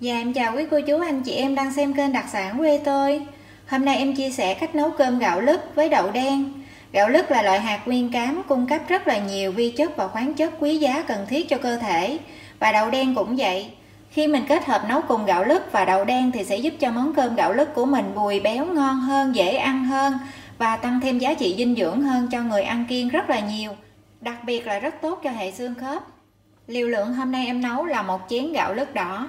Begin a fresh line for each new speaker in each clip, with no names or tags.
Dạ em chào quý cô chú anh chị em đang xem kênh đặc sản quê tôi. Hôm nay em chia sẻ cách nấu cơm gạo lứt với đậu đen. Gạo lứt là loại hạt nguyên cám cung cấp rất là nhiều vi chất và khoáng chất quý giá cần thiết cho cơ thể. Và đậu đen cũng vậy. Khi mình kết hợp nấu cùng gạo lứt và đậu đen thì sẽ giúp cho món cơm gạo lứt của mình bùi béo ngon hơn, dễ ăn hơn Và tăng thêm giá trị dinh dưỡng hơn cho người ăn kiêng rất là nhiều Đặc biệt là rất tốt cho hệ xương khớp. Liều lượng hôm nay em nấu là một chén gạo lứt đỏ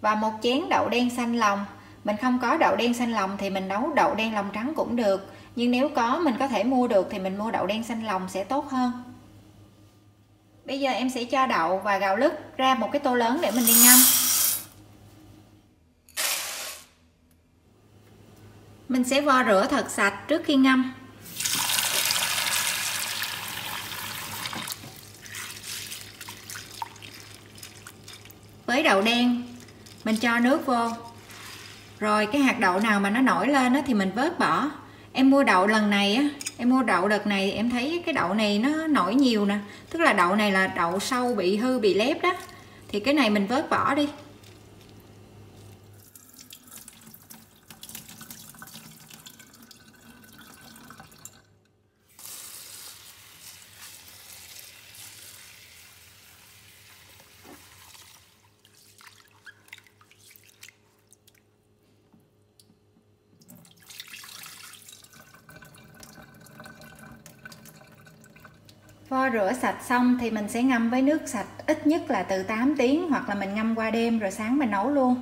và một chén đậu đen xanh lòng. Mình không có đậu đen xanh lòng thì mình nấu đậu đen lòng trắng cũng được. Nhưng nếu có, mình có thể mua được thì mình mua đậu đen xanh lòng sẽ tốt hơn. Bây giờ em sẽ cho đậu và gạo lứt ra một cái tô lớn để mình đi ngâm. Mình sẽ vo rửa thật sạch trước khi ngâm. Với đậu đen mình cho nước vô. Rồi cái hạt đậu nào mà nó nổi lên á, thì mình vớt bỏ. Em mua đậu lần này á em mua đậu đợt này em thấy cái đậu này nó nổi nhiều nè. Tức là đậu này là đậu sâu bị hư bị lép đó. Thì cái này mình vớt bỏ đi. Vo rửa sạch xong thì mình sẽ ngâm với nước sạch ít nhất là từ 8 tiếng hoặc là mình ngâm qua đêm rồi sáng mình nấu luôn.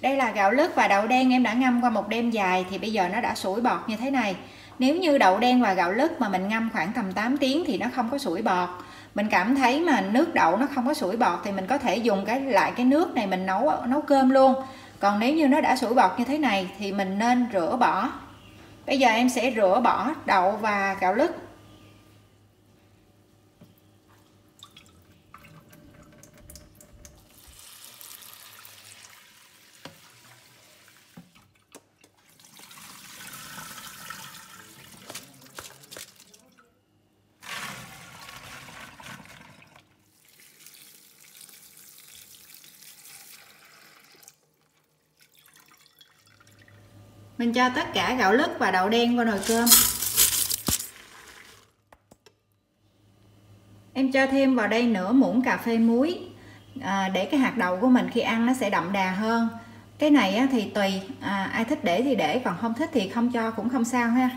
Đây là gạo lứt và đậu đen em đã ngâm qua một đêm dài thì bây giờ nó đã sủi bọt như thế này. Nếu như đậu đen và gạo lứt mà mình ngâm khoảng tầm 8 tiếng thì nó không có sủi bọt. Mình cảm thấy mà nước đậu nó không có sủi bọt thì mình có thể dùng cái, lại cái nước này mình nấu nấu cơm luôn. Còn nếu như nó đã sủi bọt như thế này thì mình nên rửa bỏ. Bây giờ em sẽ rửa bỏ đậu và gạo lứt mình cho tất cả gạo lứt và đậu đen vào nồi cơm. Em cho thêm vào đây nửa muỗng cà phê muối. À, để cái hạt đậu của mình khi ăn nó sẽ đậm đà hơn. Cái này á, thì tùy. À, ai thích để thì để còn không thích thì không cho cũng không sao ha.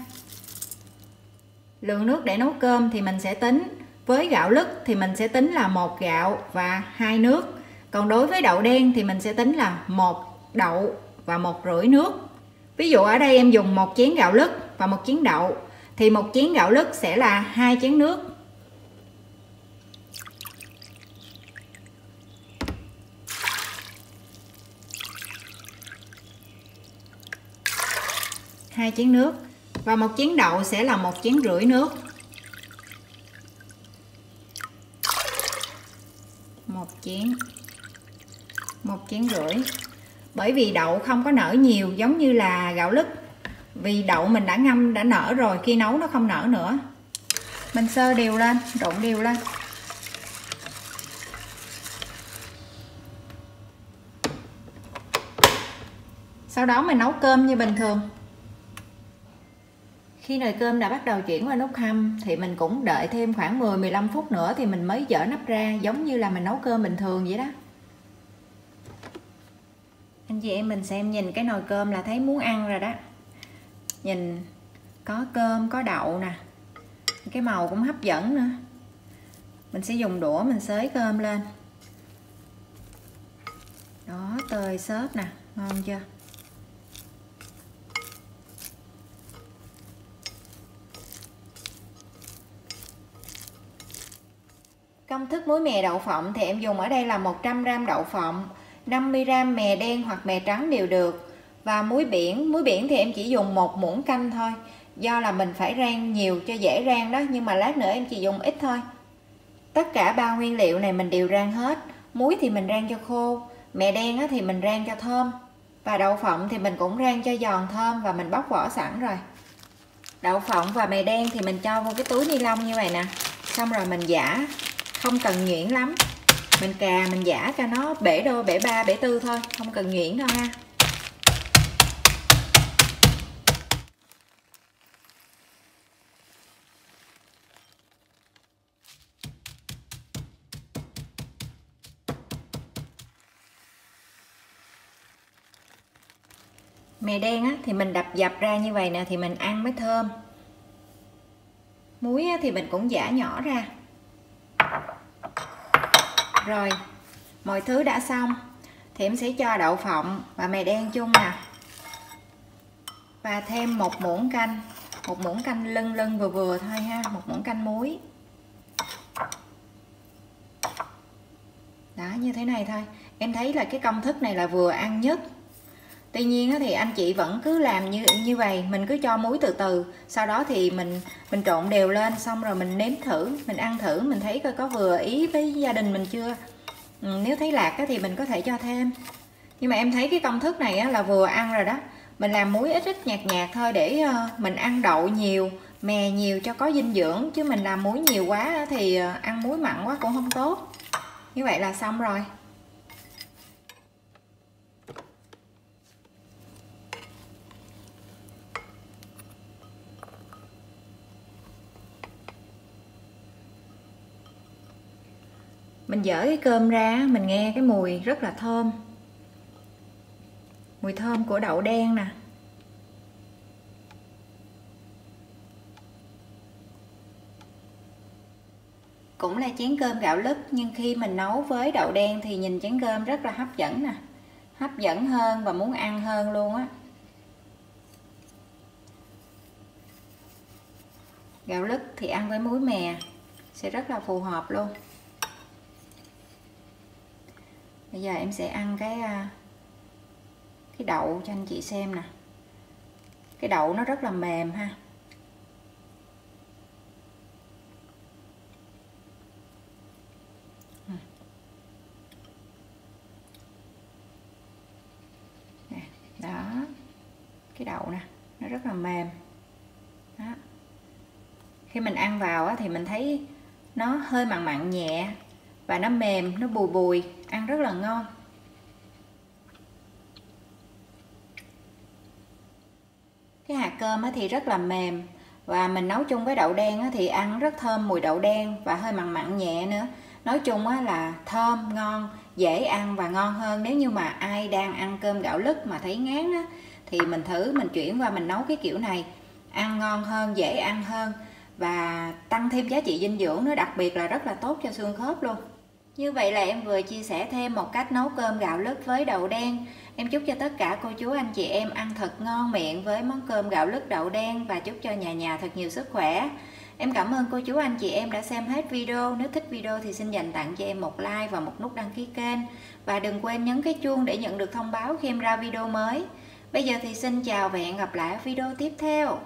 Lượng nước để nấu cơm thì mình sẽ tính. Với gạo lứt thì mình sẽ tính là một gạo và hai nước. Còn đối với đậu đen thì mình sẽ tính là một đậu và một rưỡi nước ví dụ ở đây em dùng một chén gạo lứt và một chén đậu, thì một chén gạo lứt sẽ là hai chén nước. Hai chén nước và một chén đậu sẽ là một chén rưỡi nước. Một chén một chén rưỡi bởi vì đậu không có nở nhiều, giống như là gạo lứt. Vì đậu mình đã ngâm, đã nở rồi, khi nấu nó không nở nữa. Mình sơ đều lên trộn đều lên. Sau đó mình nấu cơm như bình thường. Khi nồi cơm đã bắt đầu chuyển qua nút hâm, thì mình cũng đợi thêm khoảng 10-15 phút nữa thì mình mới dỡ nắp ra, giống như là mình nấu cơm bình thường vậy đó anh chị em mình xem nhìn cái nồi cơm là thấy muốn ăn rồi đó. Nhìn, có cơm, có đậu nè. Cái màu cũng hấp dẫn nữa. Mình sẽ dùng đũa mình xới cơm lên. Đó, tơi xốp nè, ngon chưa? Công thức muối mè đậu phộng thì em dùng ở đây là 100g đậu phộng. 50g mè đen hoặc mè trắng đều được. Và muối biển muối biển thì em chỉ dùng một muỗng canh thôi. Do là mình phải rang nhiều cho dễ rang đó, nhưng mà lát nữa em chỉ dùng ít thôi. Tất cả ba nguyên liệu này mình đều rang hết. Muối thì mình rang cho khô, mè đen thì mình rang cho thơm. Và đậu phộng thì mình cũng rang cho giòn thơm và mình bóc vỏ sẵn rồi. Đậu phộng và mè đen thì mình cho vô cái túi ni lông như vậy nè. Xong rồi mình giả không cần nhuyễn lắm mình cà mình giả cho nó bể đôi bể ba bể tư thôi không cần nhuyễn đâu ha. Mè đen á, thì mình đập dập ra như vậy nè thì mình ăn mới thơm. Muối á, thì mình cũng giả nhỏ ra rồi. Mọi thứ đã xong. Thì em sẽ cho đậu phộng và mè đen chung nè. Và thêm một muỗng canh, một muỗng canh lưng lưng vừa vừa thôi ha, một muỗng canh muối. Đó, như thế này thôi. Em thấy là cái công thức này là vừa ăn nhất tuy nhiên thì anh chị vẫn cứ làm như như vậy, mình cứ cho muối từ từ. Sau đó thì mình mình trộn đều lên, xong rồi mình nếm thử, mình ăn thử, mình thấy coi có vừa ý với gia đình mình chưa. Ừ, nếu thấy lạc thì mình có thể cho thêm. Nhưng mà em thấy cái công thức này là vừa ăn rồi đó. Mình làm muối ít ít nhạt nhạt thôi để ờ, mình ăn đậu nhiều, mè nhiều cho có dinh dưỡng. Chứ mình làm muối nhiều quá thì ờ, ăn muối mặn quá cũng không tốt. Như vậy là xong rồi. Mình dở cái cơm ra, mình nghe cái mùi rất là thơm. Mùi thơm của đậu đen nè. Cũng là chén cơm gạo lứt, nhưng khi mình nấu với đậu đen thì nhìn chén cơm rất là hấp dẫn nè. Hấp dẫn hơn và muốn ăn hơn luôn á. Gạo lứt thì ăn với muối mè, sẽ rất là phù hợp luôn bây giờ em sẽ ăn cái à, cái đậu cho anh chị xem nè. Cái đậu nó rất là mềm ha. Ừ. Đó. Cái đậu nè, nó rất là mềm. Đó. Khi mình ăn vào thì mình thấy nó hơi mặn mặn nhẹ và nó mềm, nó bùi bùi, ăn rất là ngon. Cái hạt cơm thì rất là mềm. Và mình nấu chung với đậu đen thì ăn rất thơm mùi đậu đen và hơi mặn mặn nhẹ nữa. Nói chung là thơm, ngon, dễ ăn và ngon hơn. Nếu như mà ai đang ăn cơm gạo lứt mà thấy ngán thì mình thử, mình chuyển qua mình nấu cái kiểu này. Ăn ngon hơn, dễ ăn hơn và tăng thêm giá trị dinh dưỡng nó đặc biệt là rất là tốt cho xương khớp luôn như vậy là em vừa chia sẻ thêm một cách nấu cơm gạo lứt với đậu đen. Em chúc cho tất cả cô chú anh chị em ăn thật ngon miệng với món cơm gạo lứt đậu đen và chúc cho nhà nhà thật nhiều sức khỏe. Em cảm ơn cô chú anh chị em đã xem hết video. Nếu thích video thì xin dành tặng cho em một like và một nút đăng ký kênh. Và đừng quên nhấn cái chuông để nhận được thông báo khi em ra video mới. Bây giờ thì xin chào và hẹn gặp lại ở video tiếp theo.